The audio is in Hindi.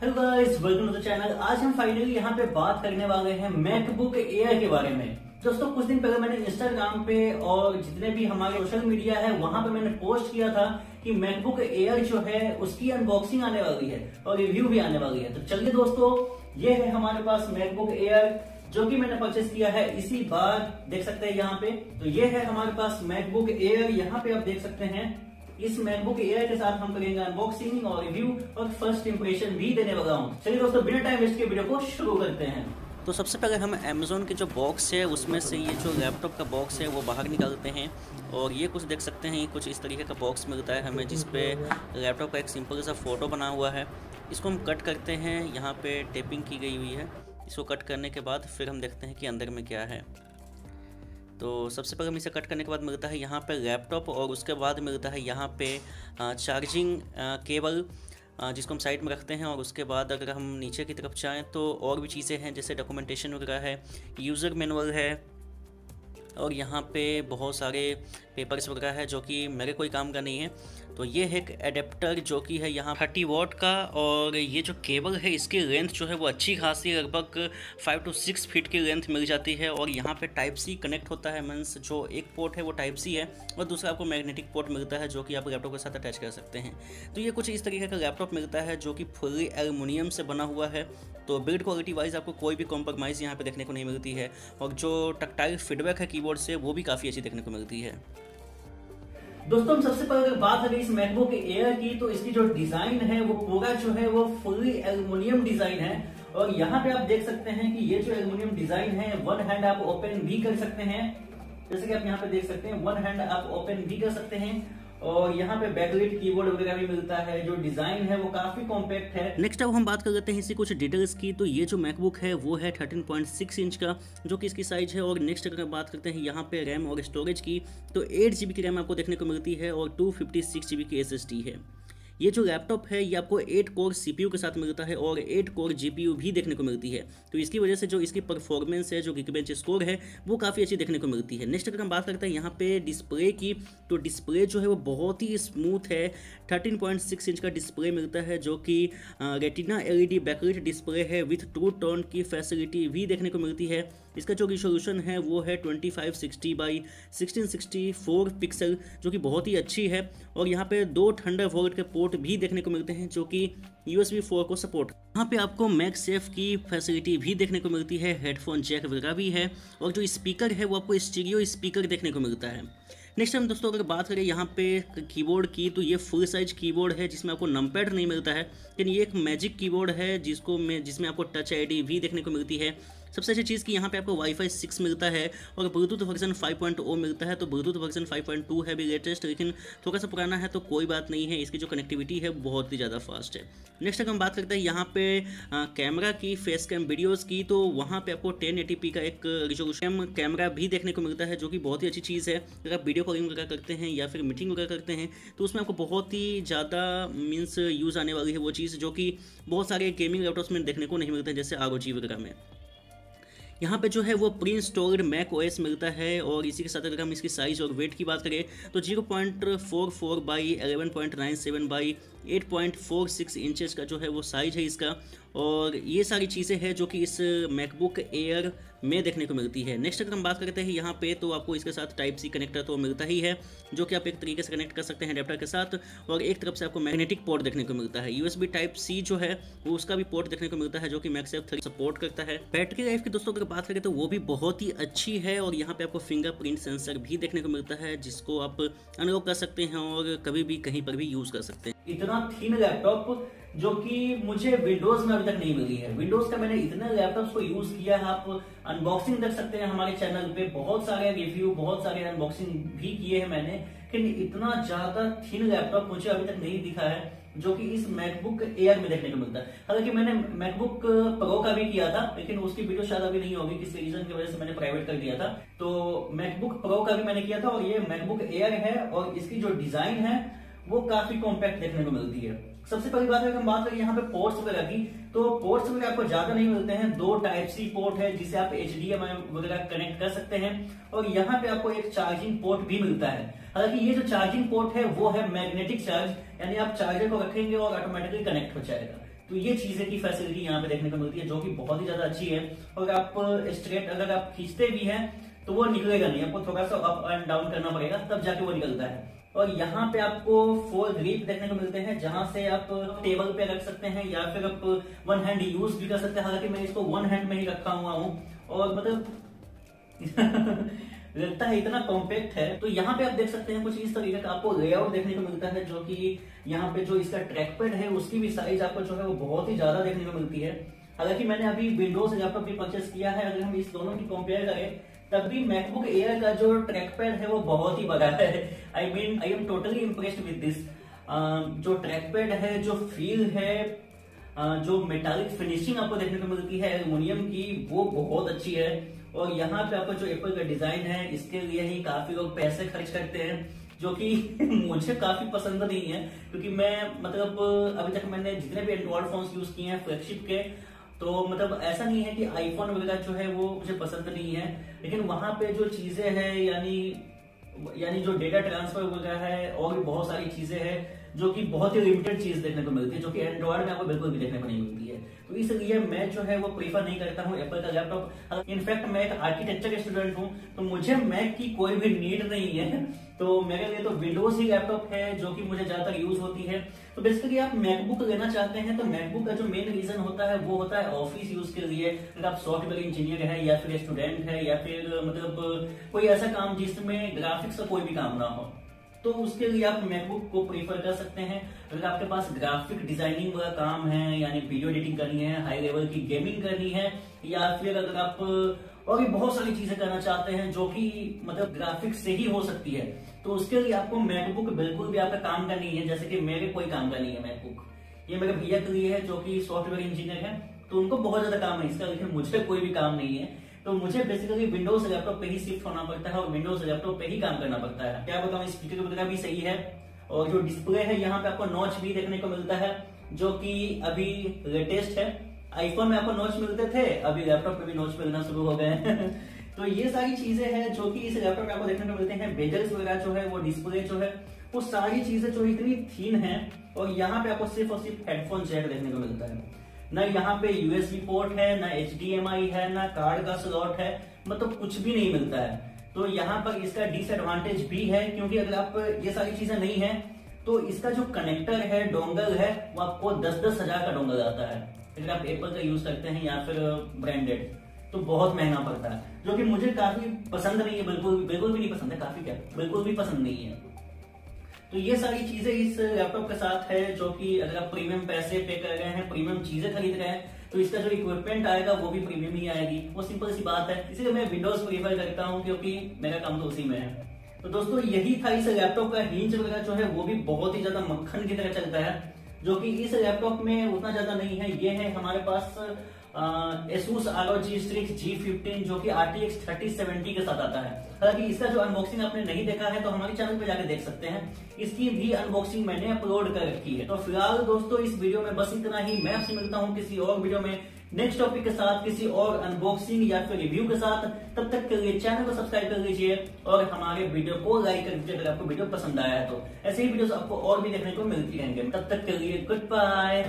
Hello guys welcome to the channel आज हम फाइनली यहाँ पे बात करने वाले हैं मैकबुक एयर के बारे में। दोस्तों, कुछ दिन पहले मैंने इंस्टाग्राम पे और जितने भी हमारे सोशल मीडिया है, वहाँ पे मैंने पोस्ट किया था कि मैकबुक एयर जो है, उसकी अनबॉक्सिंग आने वाली है और रिव्यू भी आने वाली है। तो चलिए दोस्तों, ये है हमारे पास मैकबुक एयर जो कि मैंने परचेस किया है। इसी बार देख सकते हैं यहाँ पे। तो ये है हमारे पास मैकबुक एयर यहाँ पे आप देख सकते हैं इस मैकबुक एयर के साथ हम करेंगे अनबॉक्सिंग और रिव्यू और फ़र्स्ट इंप्रेशन भी देने वाला हूँ। चलिए दोस्तों, बिना टाइम वेस्ट के वीडियो को शुरू करते हैं। तो सबसे पहले हम अमेज़ोन के जो बॉक्स है, उसमें से ये जो लैपटॉप का बॉक्स है, वो बाहर निकालते हैं। और ये कुछ देख सकते हैं कुछ इस तरीके का बॉक्स मिलता है हमें, जिस पे लैपटॉप का एक सिंपल सा फ़ोटो बना हुआ है। इसको हम कट करते हैं, यहाँ पे टेपिंग की गई हुई है। इसको कट करने के बाद फिर हम देखते हैं कि अंदर में क्या है। तो सबसे पहले हम इसे कट करने के बाद मिलता है यहाँ पे लैपटॉप और उसके बाद मिलता है यहाँ पे चार्जिंग केबल जिसको हम साइड में रखते हैं और उसके बाद अगर हम नीचे की तरफ़ जाएँ तो और भी चीज़ें हैं, जैसे डॉक्यूमेंटेशन वगैरह है यूज़र मैनुअल है और यहाँ पे बहुत सारे पेपर्स वगैरह है जो कि मेरे कोई काम का नहीं है। तो ये है एक एडेप्टर जो कि है यहाँ थर्टी वॉट का और ये जो केबल है, इसकी लेंथ जो है वो अच्छी खासी लगभग फाइव टू सिक्स फीट की लेंथ मिल जाती है और यहाँ पे टाइप सी कनेक्ट होता है मीन्स जो एक पोर्ट है वो टाइप सी है और दूसरा आपको मैग्नेटिक पोर्ट मिलता है जो कि आप लैपटॉप के साथ अटैच कर सकते हैं। तो ये कुछ इस तरीके का लैपटॉप मिलता है जो कि फुली एलुमिनियम से बना हुआ है। तो बिल्ड क्वालिटी वाइज आपको कोई भी कॉम्प्रोमाइज़ यहाँ पे देखने को नहीं मिलती है और जो टक्टाइल फीडबैक है कीबोर्ड से वो भी काफ़ी अच्छी देखने को मिलती है। दोस्तों, हम सबसे पहले बात करें इस मैकबुक एयर की तो इसकी जो डिज़ाइन है, वो पूरा जो है, वो फुल्ली एल्यूमिनियम डिज़ाइन है। और यहाँ पे आप देख सकते हैं कि ये जो एल्यूमिनियम डिज़ाइन है वन हैंड आप ओपन भी कर सकते हैं। जैसे कि आप यहाँ पे देख सकते हैं वन हैंड आप ओपन भी कर सकते हैं। और यहाँ पे बैकलिट कीबोर्ड वगैरह भी मिलता है, जो डिज़ाइन है वो काफ़ी कॉम्पैक्ट है। नेक्स्ट अब हम बात कर लेते हैं इसी कुछ डिटेल्स की। तो ये जो मैकबुक है, वो है 13.6 इंच का, जो कि इसकी साइज़ है। और नेक्स्ट अगर बात करते हैं यहाँ पे रैम और स्टोरेज की तो एट की रैम आपको देखने को मिलती है और टू फिफ्टी की एस है। ये जो लैपटॉप है, ये आपको एट कोर सीपीयू के साथ मिलता है और एट कोर जीपीयू भी देखने को मिलती है। तो इसकी वजह से जो इसकी परफॉर्मेंस है, जो गिकबेंच स्कोर है, वो काफ़ी अच्छी देखने को मिलती है। नेक्स्ट अगर हम बात करते हैं यहाँ पे डिस्प्ले की तो डिस्प्ले जो है वो बहुत ही स्मूथ है। 13.6 इंच का डिस्प्ले मिलता है, जो कि रेटिना एलईडी बैकलाइट डिस्प्ले है विथ टू टर्न की फैसिलिटी भी देखने को मिलती है। इसका जो रिजोल्यूशन है, वो है 2560 बाई 1664 पिक्सल जो कि बहुत ही अच्छी है। और यहाँ पे दो थंडर के पोर्ट भी देखने को मिलते हैं, जो कि यूएसबी 4 को सपोर्ट यहाँ पे आपको मैक सेफ़ की फैसिलिटी भी देखने को मिलती है हेडफोन जैक वगैरह भी है, और जो स्पीकर है, वो आपको स्टीरियो स्पीकर देखने को मिलता है। नेक्स्ट टाइम दोस्तों अगर बात करें यहाँ पे कीबोर्ड की तो ये फुल साइज़ कीबोर्ड है, जिसमें आपको नंपैड नहीं मिलता है। लेकिन ये एक मैजिक कीबोर्ड है, जिसको में, जिसमें आपको टच आईडी भी देखने को मिलती है। सबसे अच्छी चीज़ कि यहाँ पे आपको वाईफाई सिक्स मिलता है, और ब्लूटूथ वर्जन 5.0 मिलता है तो ब्लूटूथ वर्जन 5.2 है भी लेटेस्ट लेकिन थोड़ा सा पुराना है तो कोई बात नहीं है, इसकी जो कनेक्टिविटी है, बहुत ही ज़्यादा फास्ट है। नेक्स्ट अगर हम बात करते हैं यहाँ पे कैमरा की फेस कैम वीडियोज़ की तो वहाँ पे आपको टेन का एक रिजोल्यूशन कैमरा भी देखने को मिलता है, जो कि बहुत ही अच्छी चीज़ है। अगर आप कॉलिंग वगैरह करते हैं या फिर मीटिंग वगैरह करते हैं तो उसमें आपको बहुत ही ज़्यादा मीन्स यूज़ आने वाली है वो चीज़ जो कि बहुत सारे गेमिंग लैपटॉप्स में देखने को नहीं मिलते हैं, जैसे आर वगैरह में। यहाँ पे जो है वो प्री इंस्टॉल्ड मैक ओएस मिलता है और इसी के साथ अगर हम इसकी साइज़ और वेट की बात करें तो zero point four four by eleven point nine seven by eight point four six inches का जो है वो साइज़ है इसका। और ये सारी चीज़ें हैं जो कि इस मैकबुक एयर में देखने को मिलती है। नेक्स्ट अगर हम बात करते हैं यहाँ पे तो आपको इसके साथ टाइप सी कनेक्टर तो मिलता ही है, जो कि आप एक तरीके से कनेक्ट कर सकते हैं अडेप्टर के साथ, और एक तरफ़ से आपको मैग्नेटिक पोर्ट देखने को मिलता है। यूएसबी टाइप सी जो है, वो उसका भी पोर्ट देखने को मिलता है, जो कि मैक्सेफ थ्री सपोर्ट करता है। बैटरी लाइफ की दोस्तों, अगर बात करें तो वो भी बहुत ही अच्छी है, और यहाँ पे आपको फिंगरप्रिंट सेंसर भी देखने को मिलता है, जिसको आप अनलॉक कर सकते हैं, और कभी भी कहीं पर भी यूज़ कर सकते हैं। इतना थीन लैपटॉप जो कि मुझे विंडोज़ में अभी तक नहीं मिली है। विंडोज़ का मैंने इतने लैपटॉप्स को यूज़ किया है, आप अनबॉक्सिंग देख सकते हैं हमारे चैनल पे। बहुत सारे रिव्यू बहुत सारे अनबॉक्सिंग भी किए हैं मैंने। लेकिन इतना ज़्यादा थीन लैपटॉप मुझे अभी तक नहीं दिखा है, जो कि इस मैकबुक एयर में देखने को मिलता है। हालाँकि मैंने मैकबुक प्रो का भी किया था, लेकिन उसकी वीडियो शायद अभी नहीं होगी, किसी रीजन की वजह से मैंने प्राइवेट कर दिया था। तो मैकबुक प्रो का भी मैंने किया था और ये मैकबुक एयर है और इसकी जो डिज़ाइन है वो काफ़ी कॉम्पैक्ट देखने को मिलती है। सबसे पहली बात अगर हम बात करें यहाँ पे पोर्ट्स वगैरह की तो पोर्ट्स वगैरह आपको ज़्यादा नहीं मिलते हैं। दो टाइप सी पोर्ट है जिसे आप एच वगैरह कनेक्ट कर सकते हैं और यहाँ पे आपको एक चार्जिंग पोर्ट भी मिलता है। हालाँकि ये जो चार्जिंग पोर्ट है, वो है मैग्नेटिक चार्ज यानी आप चार्जर को रखेंगे और ऑटोमेटिकली कनेक्ट हो जाएगा। तो ये चीज़ें की फैसिलिटी यहाँ पे देखने को मिलती है, जो कि बहुत ही ज़्यादा अच्छी है। और आप स्ट्रेट अगर आप खींचते भी हैं तो वो निकलेगा नहीं। आपको थोड़ा सा अप एंड डाउन करना पड़ेगा, तब जाके वो निकलता है। और यहाँ पे आपको फोर ग्रिप देखने को मिलते हैं, जहाँ से आप टेबल पे रख सकते हैं या फिर आप वन हैंड यूज़ भी कर सकते हैं। हालाँकि मैं इसको वन हैंड में ही रखा हुआ हूँ और मतलब लगता है इतना कॉम्पैक्ट है। तो यहाँ पे आप देख सकते हैं कुछ इस तरीके का आपको लेआउट देखने को मिलता है, जो कि यहाँ पे जो इसका ट्रैक पैड है, उसकी भी साइज़ आपको जो है वो बहुत ही ज़्यादा देखने को मिलती है। हालाँकि मैंने अभी विंडोज़ लैपटॉप भी परचेस किया है, अगर हम इस दोनों की कंपेयर करें तब भी मैकबुक एयर का जो ट्रैक पैड है वो बहुत ही बड़ा है। I mean I am totally impressed with this जो ट्रैक पैड है, जो फील है जो मेटालिक फिनिशिंग आपको देखने को मिलती है एल्यूमिनियम की, वो बहुत अच्छी है। और यहाँ पे आपको जो एप्पल का डिज़ाइन है, इसके लिए ही काफ़ी लोग पैसे खर्च करते हैं, जो कि मुझे काफ़ी पसंद नहीं है, क्योंकि मैं मतलब अभी तक मैंने जितने भी एंड्रॉइड फ़ोन यूज़ किए हैं फ्लैगशिप के तो मतलब ऐसा नहीं है कि आईफोन वगैरह जो है वो मुझे पसंद नहीं है, लेकिन वहाँ पे जो चीज़ें हैं, यानी यानी जो डेटा ट्रांसफ़र वगैरह है और भी बहुत सारी चीज़ें हैं जो कि बहुत ही लिमिटेड चीज़ देखने को मिलती है, जो कि एंड्रॉइड में आपको बिल्कुल भी देखने को नहीं मिलती है। तो इसलिए मैं जो है वो प्रीफर नहीं करता हूँ एप्पल का लैपटॉप इनफैक्ट मैं एक आर्किटेक्चर स्टूडेंट हूँ तो मुझे मैक की कोई भी नीड नहीं है। तो मेरे लिए तो विंडोज़ ही लैपटॉप है, जो कि मुझे ज़्यादातर यूज़ होती है। तो बेसिकली आप मैकबुक लेना चाहते हैं तो मैकबुक का जो मेन रीजन होता है, वो होता है ऑफ़िस यूज़ के लिए। अगर आप सॉफ्टवेयर इंजीनियर है, या फिर स्टूडेंट है, या फिर मतलब कोई ऐसा काम जिसमें ग्राफिक्स का कोई भी काम ना हो। तो उसके लिए आप मैकबुक को प्रीफर कर सकते हैं। अगर आपके पास ग्राफिक डिज़ाइनिंग वाला काम है, यानी वीडियो एडिटिंग करनी है हाई लेवल की गेमिंग करनी है, या फिर अगर आप, और भी बहुत सारी चीज़ें करना चाहते हैं जो कि मतलब ग्राफिक्स से ही हो सकती है तो उसके लिए आपको मैकबुक बिल्कुल भी आपका काम का नहीं है, जैसे कि मेरे कोई काम का नहीं है मैकबुक ये मेरे भैया के लिए है, जो कि सॉफ्टवेयर इंजीनियर है तो उनको बहुत ज़्यादा काम है, इसका लेकिन मुझे कोई भी काम नहीं है। तो मुझे बेसिकली विंडोज़ लैपटॉप पे ही शिफ्ट होना पड़ता है और विंडोज़ लैपटॉप पे ही काम करना पड़ता है। क्या बताऊँ स्पीकर वगैरह भी सही है। और जो डिस्प्ले है, यहाँ पे आपको नॉच भी देखने को मिलता है, जो कि अभी लेटेस्ट है। आईफोन में आपको नोच मिलते थे, अभी लैपटॉप पे भी नोच मिलना शुरू हो गए तो ये सारी चीज़ें हैं जो कि इस लैपटॉप में आपको देखने को मिलते हैं। बेजल्स वगैरह जो है, वो डिस्प्ले जो है, वो सारी चीज़ें जो इतनी थीन है, और यहाँ पे आपको सिर्फ़ और सिर्फ़ हेडफोन जैक देखने को मिलता है। ना यहाँ पे यूएसबी पोर्ट है, ना एचडीएमआई है, ना कार्ड का स्लॉट है मतलब कुछ भी नहीं मिलता है। तो यहाँ पर इसका डिसएडवांटेज भी है, क्योंकि अगर आप ये सारी चीज़ें नहीं है तो इसका जो कनेक्टर है डोंगल है, वो आपको दस दस हज़ार का डोंगल आता है। अगर आप एप्पल का यूज़ करते हैं या फिर ब्रांडेड तो बहुत महँगा पड़ता है। जो कि मुझे काफ़ी पसंद नहीं है, बिल्कुल बिल्कुल भी नहीं पसंद है, काफ़ी क्या? बिल्कुल भी पसंद नहीं है। तो ये सारी चीज़ें इस लैपटॉप के साथ है, जो कि अगर आप प्रीमियम पैसे पे कर रहे हैं प्रीमियम चीज़ें खरीद रहे हैं तो इसका जो इक्विपमेंट आएगा वो भी प्रीमियम ही आएगी। वो सिंपल सी बात है। इसीलिए मैं विंडोज़ प्रीफर करता हूँ, क्योंकि मेरा काम तो उसी में है। तो दोस्तों, यही था इस लैपटॉप का हिंज वगैरह जो है, वो भी बहुत ही ज़्यादा मक्खन की तरह चलता है, जो कि इस लैपटॉप में उतना ज़्यादा नहीं है। ये है हमारे पास एसूस जी फिफ्टीन जो कि आर टी थर्टी सेवेंटी के साथ आता है। हालाँकि इसका जो अनबॉक्सिंग आपने नहीं देखा है तो हमारे चैनल देख सकते हैं। इसकी भी अनबॉक्सिंग मैंने अपलोड कर रखी है। तो फ़िलहाल दोस्तों, इस वीडियो में बस इतना ही। मैं आपसे मिलता हूँ किसी और वीडियो में नेक्स्ट टॉपिक के साथ, किसी और अनबॉक्सिंग या फिर रिव्यू के साथ। तब तक के लिए चैनल को सब्सक्राइब कर लीजिए और हमारे वीडियो को लाइक कर दीजिए अगर आपको वीडियो पसंद आया है तो ऐसे ही वीडियो आपको और भी देखने को मिलती रहेंगे। तब तक के लिए गुड बाय